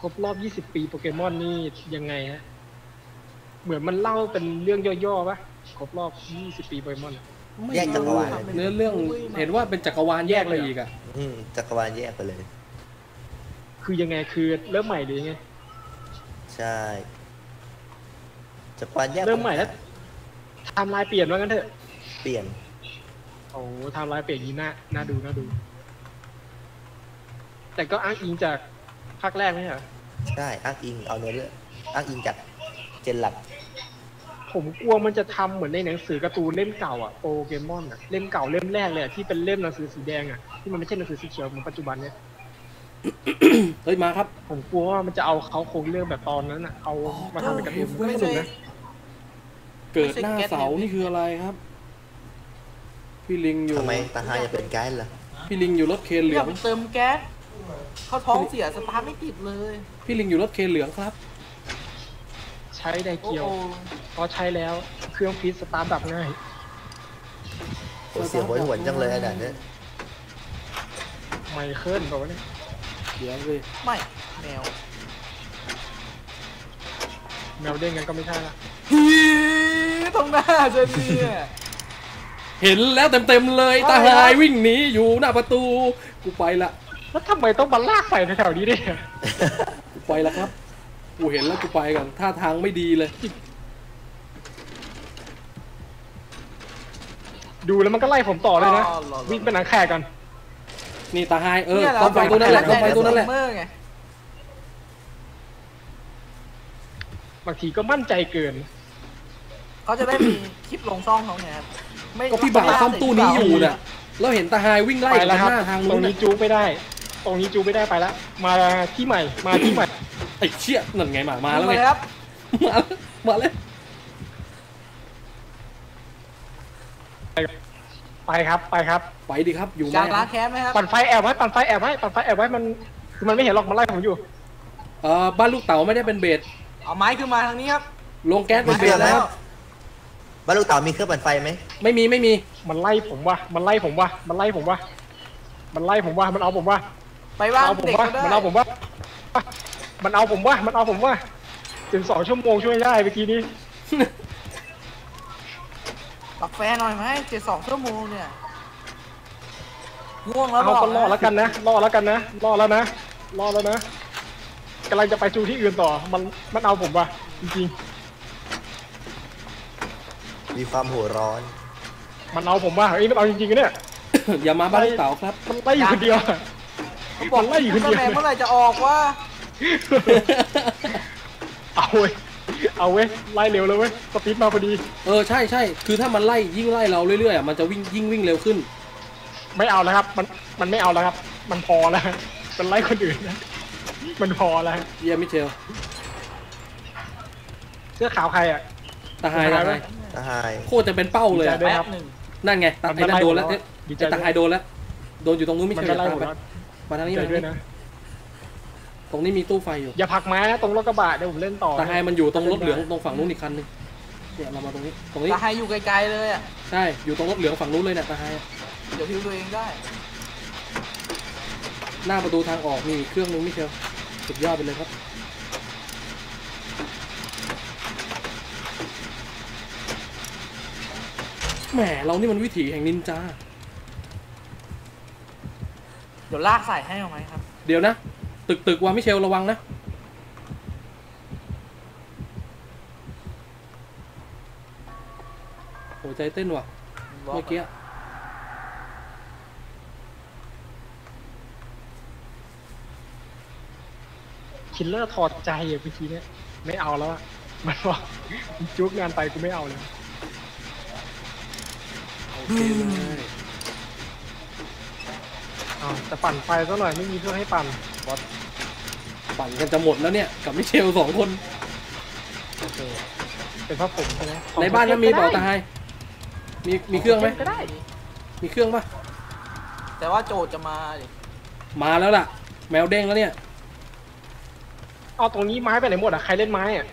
ครบรอบ 20 ปีโปเกมอนนี่ยังไงฮะ เหมือนมันเล่าเป็นเรื่องย่อๆปะ ครบรอบ 20 ปีโปเกมอนอะไม่แยกจักรวาลเลยเนื้อเรื่องเห็นว่าเป็นจักรวาลแยกไปอีกอะอืมจักรวาลแยกไปเลย คือยังไงคือเริ่มใหม่หรือยังไง ใช่จักรวาลแยกเริ่มใหม่แล้วไทม์ไลน์เปลี่ยนว่างั้นเถอะ เปลี่ยนโอ้ไทม์ไลน์เปลี่ยนอย่างนี้น่าน่าดูน่าดู แต่ก็อ้างอิงจากภาคแรกไหมเหรอใช่อ้างอิงเอาเนื้อเรื่องอ้างอิงจากเจนหลัก ผมกลัวมันจะทำเหมือนในหนังสือการ์ตูนเล่มเก่าอะโปเกมอนอะเล่มเก่าเล่มแรกเลยอะที่เป็นเล่มหนังสือสีแดงอะที่มันไม่ใช่หนังสือสีเขียวเหมือนปัจจุบันเนี่ยเฮ้ยมาครับ ผมกลัวว่ามันจะเอาเขาโครงเรื่องแบบตอนนั้นอะเอามาทำเป็นการ์ตูนมันก็ไม่สนุใช่กนะเกิดหน้าเสานี่คืออะไรครับ พี่ลิงอยู่ทำไมตาหาจะเป็นไกด์ล่ะพี่ลิงอยู่รถเคนเหลืออย่างงไปเติมแก๊สเขาท้องเสียสตาร์ทไม่ติดเลย พี่ลิงอยู่รถเคนเหลืองครับ ใช้ไดโอ้เกียวโหพอใช้แล้วเครื่องฟีดสตาร์ทดับง่ายโอ้เสียงโหยหวนจังเลยอันนั้นเนี่ยไมเคิลบอกว่าเนี่ยเดี๋ยวเลยไม่แมว แมวเด้งกันก็ไม่ใช่ละฮีตรงหน้าเจนเนี่ยเห็นแล้วเต็มๆเลยตาหายวิ่งหนีอยู่หน้าประตูกูไปละแล้วทำไมต้องมาลากใส่แถวๆนี้ด้วยกูไปละครับ กูเห็นแล้วกูไปกันท่าทางไม่ดีเลย ดูแล้วมันก็ไล่ผมต่อเลยนะอ๋อเหรอวิ่งไปหนังแขกกัน นี่ตาหายเออเนี่ยต้องไปตัวนั้นแหละต้องไปตัวนั้นแหละเมอร์ไงบางทีก็มั่นใจเกิน เขาจะได้มีคลิปลงช่องเขาไงครับไม่ก็พี่บ่าวซ่อมตู้นี้อยู่น่ะแล้วเห็นตาหายวิ่งไล่ไปกันแล้วครับหน้าทางตรนู้งนนี้น่ะจูไม่ได้ ตรงนี้จูไม่ได้ไปแล้ว มาที่ใหม่ มาที่ใหม่ ไอ้เชี่ยนั่นไงหมามา มาแล้วเลไงยครับ มาแล้วมาแล้วไปครับไปครับ ไปดิครับ อยู่ไหมอยากล้างแค้นไหมครับ ปั่นไฟแอบไว้ปั่นไฟแอบไว้ปั่นไฟแอบไว้มันคือมันไม่เห็นหรอกมันไล่ผมอยู่ เออบ้านลูกเต๋าไม่ได้เป็นเบสเอาไม้ขึ้นมาทางนี้ครับ ลงแก๊สเป็นเบไม่สเอาแล้แล้ววบ้านลูกเต๋ามีเครื่องปั่นไฟไหมไม่มีไม่มี มันไล่ผมว่ะมันไล่ผมว่ะมันไล่ผมว่ะมันไล่ผมว่ะมันเอาผมว่ะไปว่างเอาผมเด็กว่ะก็ได้มันเอาผมว่ะ มันเอาผมว่ะมันเอาผมว่ะถึงสองชั่วโมงช่วยได้เมื่อกี้นี้กาแฟหน่อยไหมเจ็ดสองชั่วโมงเนี่ยง่วงแล้วเอาบอกก็รอแล้วกันนะรอแล้วกันนะรอแล้วนะรอแล้วนะกำลังจะไปจูที่อื่นต่อ มันมันเอาผมว่ะจริงมีความหัวร้อน มันเอาผมว่าเฮ้ยมันเอาจริงๆนะเนี่ยอย่ามาบ้านเต๋าครับมันไล่อยู่คนเดียวอะเขาบอกมันไล่อยู่คนเดียวแม่เมื่อไหร่จะออกวะ เอาเว้ยเอาเว้ยไล่เร็วเลยเว้ยสปีดมาพอดี เออใช่ใช่คือถ้ามันไล่ยิ่งไล่เราเรื่อยๆอะมันจะวิ่งยิ่งวิ่งเร็วขึ้น ไม่เอาแล้วครับ มันมันไม่เอาแล้วครับ มันพอแล้วมันไล่คนอื่นนะมันพอแล้วเยี่ยมมิเชลเสื้อขาวใครอะตาไฮตาไฮตาไฮตาหายโคตรจะเป็นเป้าเลยดีอะใจด้วยแป๊บหนึ่งนั่นไงตามันไอ้นั่นโดนแล้วไล่ผมแล้วเอ๊ะดีใจไอ้ตาไฮโดนแล้วโดนอยู่ตรงนู้นมิมันเชลจะอย่าไล่ตามผมไปแล้วมาทางนี้ใจมาทางด้วยนี้นะ ตรงนี้มีตู้ไฟอยู่ อย่าผลักไม้นะตรงรถกระบะเดี๋ยวผมเล่นต่อตาไฮมันอยู่ตรงรถเหลืองตรงฝั่งนู้นอีกคันนึงเนี่ยเรามาตรงนี้ ตรงนี้ตาไฮอยู่ไกลๆเลยอะ ใช่ อยู่ตรงรถเหลืองฝั่งนู้นเลยเนี่ยตาไฮอะเดี๋ยวพิวตัวเองได้ หน้าประตูทางออกมีอีกเครื่องนึงมิเชลสุดยอดไปเลยครับ แหมเรานี่มันวิถีแห่งนินจา เดี๋ยวลากใส่ให้เอาไหมครับ เดี๋ยวนะ ตึกตึกว่ามิเชลระวังนะ หัวใจเต้นว่ะ เมื่อกี้ killer ถอดใจอะเมื่อกี้เนี่ยไม่เอาแล้วอะมันบอกจุกงานไปกูไม่เอาเลยโอเคเลยอ้าวแต่ปั่นไฟซะหน่อยไม่มีเพื่อให้ปั่น ปั่นกันจะหมดแล้วเนี่ย กับมิเชลสองคนโอเคเป็นเพราะผมใช่ไหมในบ้านนั้นมีเปล่าตาไฮมีมีเครื่องไหมก็ได้ มีเครื่องปะแต่ว่าโจทย์จะมาดิมาแล้วล่ะ แมวเด้งแล้วเนี่ย เอาตรงนี้ไม้ไปไหนหมดอะ ใครเล่นไม้อะ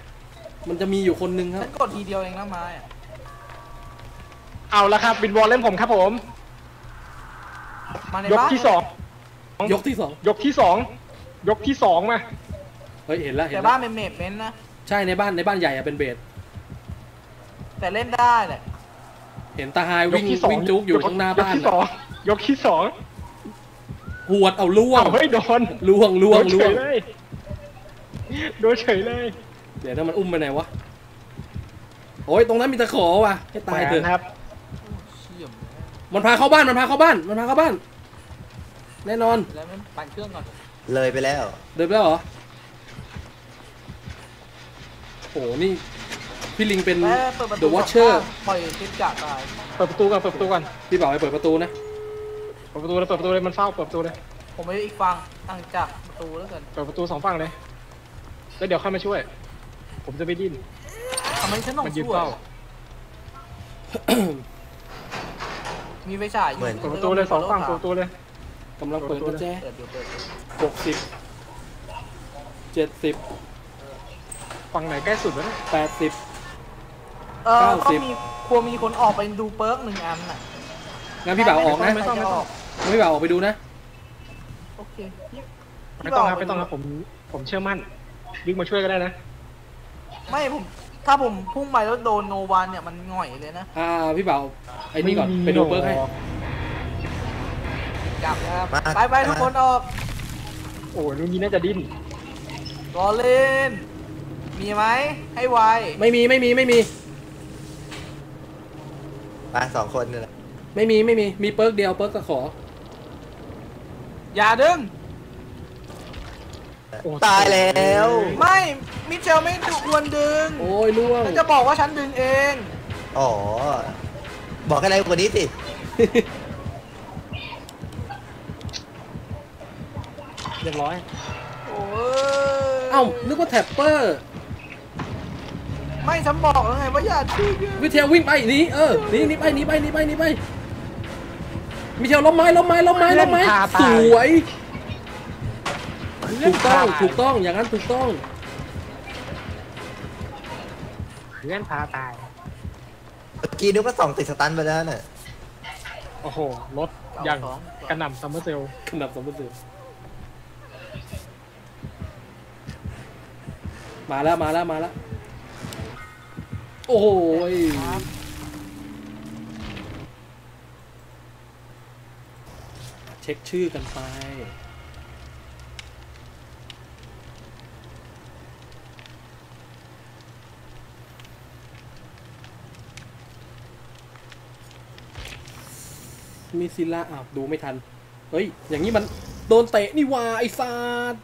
มันจะมีอยู่คนนึงครัฉับนกดทีเดียวเองนะไม้อะเอาละครับบินบอลเล่นผมครับผม มาในยกบ้านที่สองยกที่สองยกที่สอง ยกที่สองมาเฮ้ยเห็นแล้วเห็นแต่แล้บ้าวนเป็นเมดเมนต์นะ ใช่ในบ้านในบ้านใหญ่อะเป็นเบสแต่เล่นได้แหละเห็นตาไฮยวิ่กงที่สองวิ่งจุกอยู่ข้างหน้าบ้านยกที่สออะงยกที่สองหวดเอาล่วงเอาเฮ้ยโดนล่วงล่วงโดนเฉล่วงยเลยโดนเฉยเลยเดี๋ยวนั้นมันอุ้มไปไหนวะโอ้ยตรงนั้นมีตะขอว่ะให้ตายเถแหวนอะครับ เชี่ยมมันพาเข้าบ้านมันพาเข้าบ้านมันพาเข้าบ้าน แน่นอน แล้วมันปั่นเครื่องก่อน เลยไปแล้ว เดินไปแล้วเหรอโอ้นี่พี่ลิงเป็นแล้วเปิดประตู The Watcher ปล่อยคลิปจากตายเปิดประตูก่อนเปิดประตูก่อนพี่บ่าวไปเปิดประตูนะเปิดประตูเลยเปิดประตูเลยมันเฝ้าเปิดประตูเลยผมไปอีกฝั่งตั้งจากประตูแล้วกันเปิดประตูสองฝั่งเลยแล้วเดี๋ยวค่อยมาช่วย ผมจะไปดิ้นทำไมฉันต้องมันยืนช่วยเฝ้า มีไฟฉายอยู่เหมือน เปิดประตูเลยสองฝั่งเปิดประตูเลย กำลังเปิดกุญแจเปิดอยู่เปิดอยู่หกสิบเจ็ดสิบฝั่งไหนใกล้สุดวะเนี่ยแปดสิบ เออเก้าก็สิบมีควรมีคนออกไปดูเปิร์กหนึ่งอันน่ะงั้นพี่บ่าวออกนะไม่ต้องไม่ต้อง งั้นพี่บ่าวออกไปดูนะ โอเคพี่ไม่ต้องครับไม่ต้องครับผมผมเชื่อมั่นวิ่งมาช่วยก็ได้นะไม่ผม ถ้าผมพุ่งไปแล้วโดนโนวันเนี่ยมันหง่อยเลยนะอ่าพี่บ่าวไอ้นี่ก่อนม่มีไปดูเปิร์กให้หรอ กกลับนะครับ มาไปไปทุกคนออกโอ้ยลุงนี้น่าจะดิ้นรอเล่น มีไหม ให้ไว ไม่มีไม่มีไม่มี ไปสองคนนี่แหละไม่มีไม่มีมีเปิร์กเดียวเปิร์กตะขอ อย่าดึง โอ้ตายแล้ว ไม่ มิเชลไม่ดุควรดึงโอ้ยล่วงแล้วจะบอกว่าฉันดึงเอง อ๋อ บอกอะไรกว่านี้สิ เรียบร้อย โอ้ยเอ้านึกว่า tapper ไม่ฉันบอกแล้วไงว่าอย่าดึงมิเชลวิ่งไปหนีเออหนีหนีไปหนีไปหนีไปหนีไปมิเชลล้มไม้ล้มไม้ล้มไม้ล้มไม้สวยถูกต้องถูกต้องอย่างนั้นถูกต้องเพื่อนพาตายเมื่อกี้นึกว่าสองติดสตันไปแล้วน่ะโอ้โหรถอย่างกระหน่ำซัมเมอร์เซลขนาดสมบูรณ์ มาแล้วมาแล้วมาแล้ว โอ้โหเช็คชื่อกันไปมีซิล่าอ้าวดูไม่ทัน เฮ้ย อย่างนี้มันโดนเตะนี่ว่าไอซาด